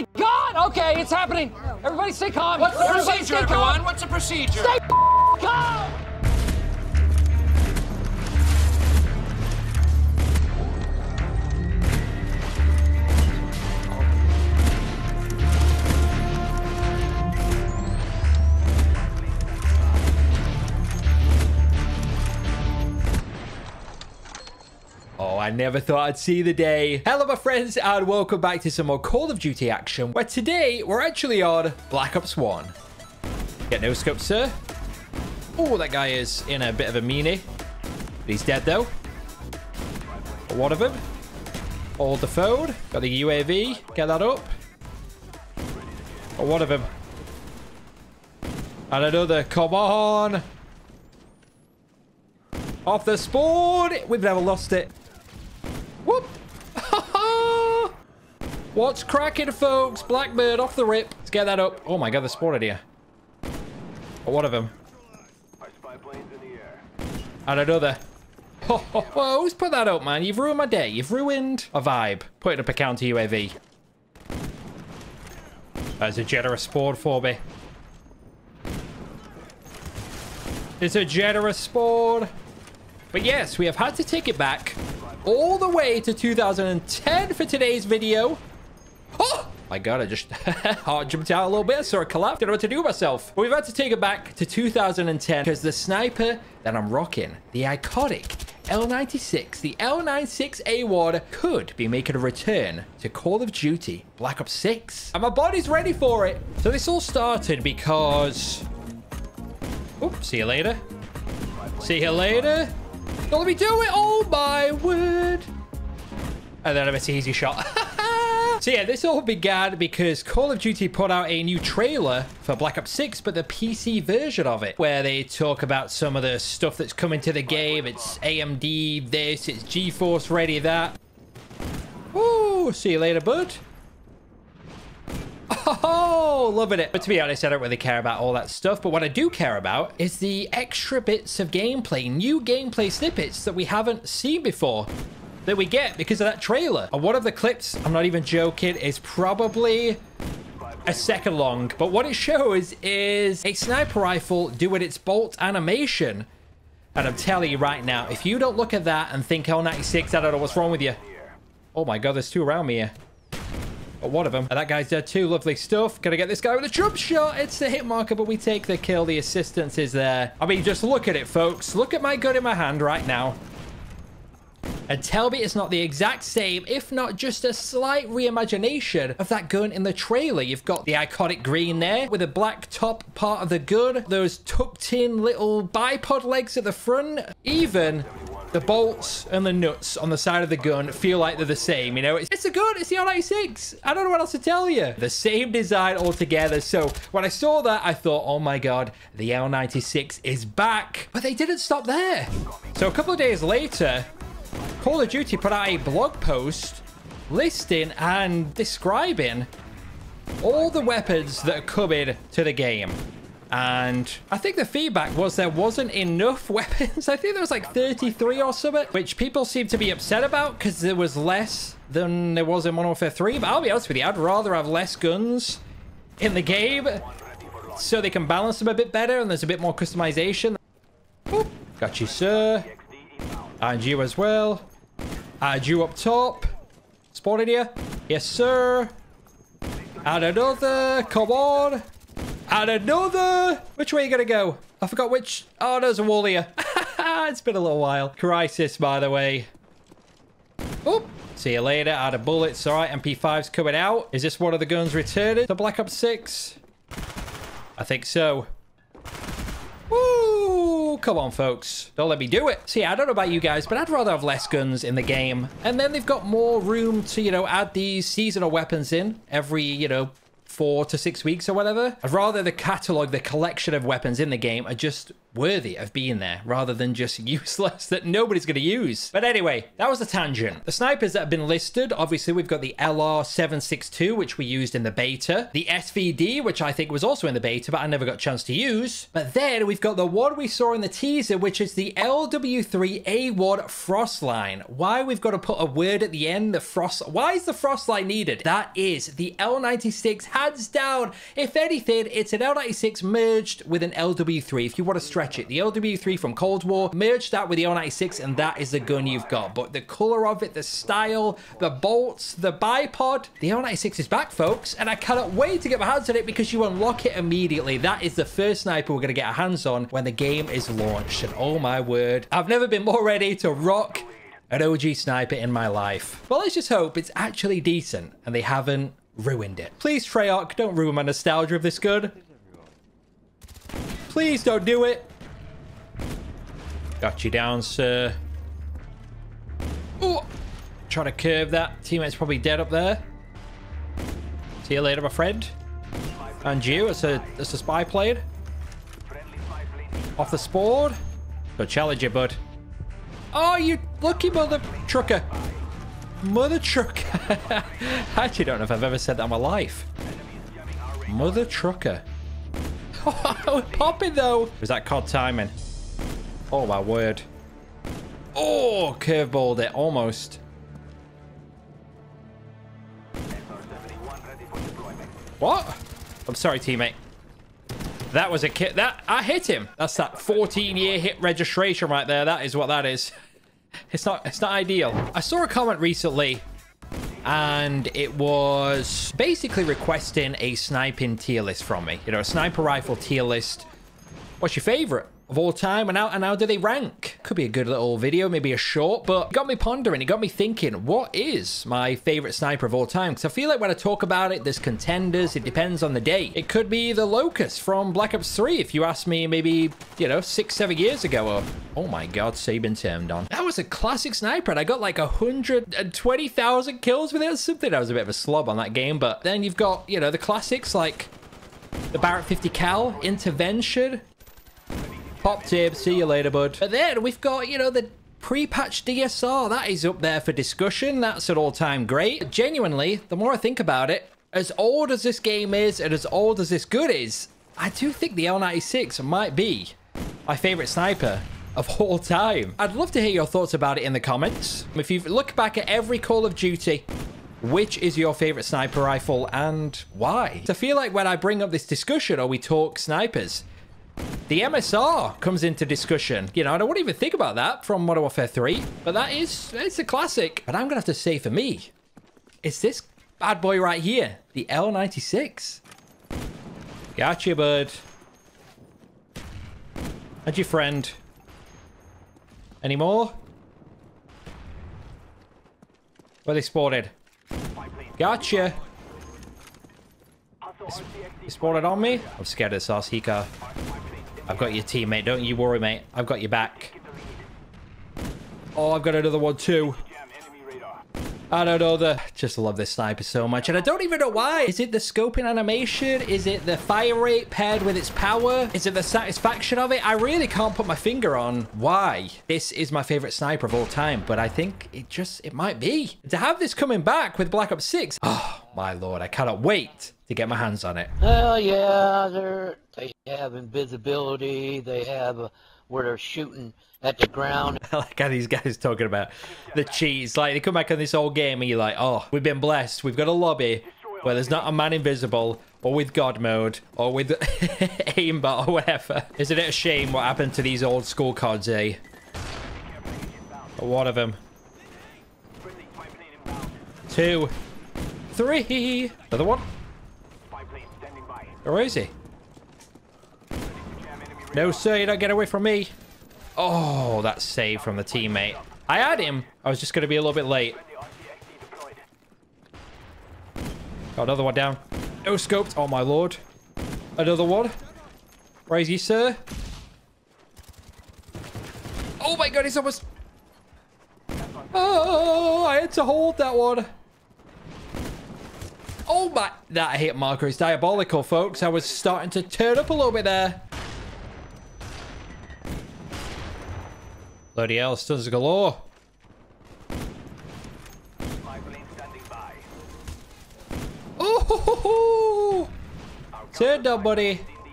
my God! Okay, it's happening. Everybody stay calm. What's the Everybody procedure, everyone? What's the procedure? Stay calm. I never thought I'd see the day. Hello, my friends, and welcome back to some more Call of Duty action, where today we're actually on Black Ops 1. Get no scope, sir. Oh, that guy is in a bit of a meanie. He's dead, though. One of them. All the phone. Got the UAV. Get that up. One of them. And another. Come on. Off the spawn. We've never lost it. Whoop. What's cracking, folks? Blackbird off the rip. Let's get that up. Oh my god, the spawner here. Oh, one of them. And another. Oh, oh, oh, who's put that up, man? You've ruined my day. You've ruined a vibe. Putting up a counter UAV. That's a generous spawn for me. It's a generous spawn. But yes, we have had to take it back all the way to 2010 for today's video. Oh! My god, I just heart jumped out a little bit. so I collapsed. Didn't know what to do myself. But we've had to take it back to 2010 because the sniper that I'm rocking, the iconic L96, the L96A1 could be making a return to Call of Duty Black Ops 6. And my body's ready for it. So this all started because... See you later. See you later. Don't let me do it. Oh my word. And then I miss an easy shot. so yeah, this all began because Call of Duty put out a new trailer for Black Ops 6, but the PC version of it, where they talk about some of the stuff that's coming to the game. It's AMD this, it's GeForce ready that. Ooh, see you later, bud. Oh, loving it. But to be honest, I don't really care about all that stuff. But what I do care about is the extra bits of gameplay, new gameplay snippets that we haven't seen before that we get because of that trailer. And one of the clips, I'm not even joking, is probably a second long. But what it shows is a sniper rifle doing its bolt animation. And I'm telling you right now, if you don't look at that and think L96, I don't know what's wrong with you. Oh my god, there's two around me here. Oh, one of them. And that guy's dead too. Lovely stuff. Gonna get this guy with a jump shot. It's the hit marker, but we take the kill. The assistance is there. I mean, just look at it, folks. Look at my gun in my hand right now. And tell me it's not the exact same, if not just a slight reimagination of that gun in the trailer. You've got the iconic green there with a black top part of the gun, those tucked in little bipod legs at the front, even the bolts and the nuts on the side of the gun feel like they're the same, you know? It's, it's a gun, it's the L96. I don't know what else to tell you. The same design altogether. So when I saw that, I thought, oh my God, the L96 is back. But they didn't stop there. So a couple of days later, Call of Duty put out a blog post listing and describing all the weapons that are coming to the game. And I think the feedback was there wasn't enough weapons. I think there was like 33 or something, which people seem to be upset about because there was less than there was in Modern Warfare 3. But I'll be honest with you, I'd rather have less guns in the game so they can balance them a bit better and there's a bit more customization. Oop, got you, sir. And you as well. And you up top. Spotted here. Yes, sir. And another. Come on. And another. Which way are you going to go? I forgot which. Oh, there's a wall here. it's been a little while. Crisis, by the way. Oop. See you later. Out of bullets. All right, MP5's coming out. Is this one of the guns returning to Black Ops 6? I think so. Woo! Come on, folks. Don't let me do it. See, I don't know about you guys, but I'd rather have less guns in the game. And then they've got more room to, you know, add these seasonal weapons in every, you know, four to six weeks or whatever. I'd rather the catalog, the collection of weapons in the game are just worthy of being there rather than just useless that nobody's going to use. But anyway, that was a tangent. The snipers that have been listed, obviously we've got the LR762, which we used in the beta, the SVD, which I think was also in the beta, but I never got a chance to use. But then we've got the one we saw in the teaser, which is the LW3A1 Frostline. Why we've got to put a word at the end, the frost, why is the Frostline needed? That is the L96 hands down. If anything, it's an L96 merged with an LW3. If you want to stretch it, the LW3 from Cold War, merge that with the L96 and that is the gun you've got. But the color of it, the style, the bolts, the bipod, the L96 is back, folks. And I cannot wait to get my hands on it because you unlock it immediately. That is the first sniper we're going to get our hands on when the game is launched. And oh my word, I've never been more ready to rock an OG sniper in my life. Well, let's just hope it's actually decent and they haven't ruined it. Please, Treyarch, don't ruin my nostalgia of this gun. Please don't do it. Got you down, sir. Oh, trying to curve that. Teammate's probably dead up there. See you later, my friend. And you, as a, as a spy played. Off the spawn. Go challenge you, bud. Oh, you lucky mother trucker. Mother trucker. I actually don't know if I've ever said that in my life. Mother trucker. Oh, popping though. Was that COD timing? Oh my word. Oh, curveballed it almost. What? I'm sorry, teammate. That was a kit. That I hit him. That's that 14-year hit registration right there. That is what that is. It's not. It's not ideal. I saw a comment recently, and it was basically requesting a sniping tier list from me. You know, a sniper rifle tier list. What's your favorite? Of all time and how, and how do they rank? Could be a good little video, maybe a short, but it got me pondering. It got me thinking, what is my favorite sniper of all time? Because I feel like when I talk about it, there's contenders. It depends on the day. It could be the Locust from Black Ops 3 if you asked me maybe, you know, six, seven years ago. Or, oh my God, Sabin turned on. That was a classic sniper and I got like 120,000 kills with it or something. I was a bit of a slob on that game, but then you've got, you know, the classics like the Barrett 50 cal, Intervention, Pop tip, see you later, bud. But then we've got, you know, the pre-patch DSR. That is up there for discussion. That's an all-time great. Genuinely, the more I think about it, as old as this game is and as old as this good is, I do think the L96 might be my favorite sniper of all time. I'd love to hear your thoughts about it in the comments. If you look back at every Call of Duty, which is your favorite sniper rifle and why? I feel like when I bring up this discussion or we talk snipers, the MSR comes into discussion. You know, I wouldn't even think about that from Modern Warfare 3, but that is, it's a classic. But I'm going to have to say for me, it's this bad boy right here, the L96. Gotcha, bud. And your friend. Any more? Where they spotted? Gotcha. He spotted on me? I'm scared of this Arsika. I've got your teammate. Don't you worry, mate. I've got your back. Oh, I've got another one too. I don't know the just love this sniper so much and I don't even know why is it the scoping animation is it the fire rate paired with its power is it the satisfaction of it I really can't put my finger on why this is my favorite sniper of all time but I think it just it might be to have this coming back with Black Ops 6 oh my lord I cannot wait to get my hands on it Hell yeah they're they have invisibility they have uh, where they're shooting at the ground. I like how these guys talking about the cheese. Like they come back on this old game and you're like, oh, we've been blessed. We've got a lobby where there's not a man invisible or with God mode or with aimbot or whatever. Isn't it a shame what happened to these old school cards, eh? One of them. Two. Three. Another one. Where is he? No, sir, you don't get away from me. Oh, that save from the teammate. I had him. I was just going to be a little bit late. Got another one down. No scoped. Oh, my lord. Another one. He, sir? Oh, my God. He's almost... Oh, I had to hold that one. Oh, my... That hit marker is diabolical, folks. I was starting to turn up a little bit there. Bloody hell, stuns galore. Oh, ho. Turned up, buddy.